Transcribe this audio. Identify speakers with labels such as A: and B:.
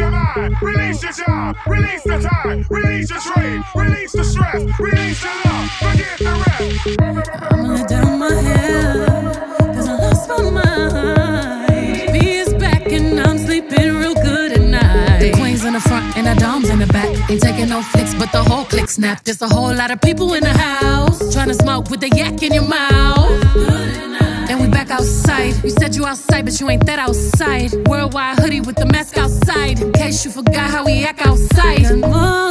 A: job, release the time, release your strain, release the stress, release the love, forget the rest.
B: I'ma down my hair, cause I lost my mind. B is back and I'm sleeping real good at night. The queen's in the front and the dom's in the back. Ain't taking no flicks, but the whole click snap. There's a whole lot of people in the house trying to smoke with the yak in your mouth. You said you outside, but you ain't that outside. Worldwide hoodie with the mask outside. In case you forgot how we act outside.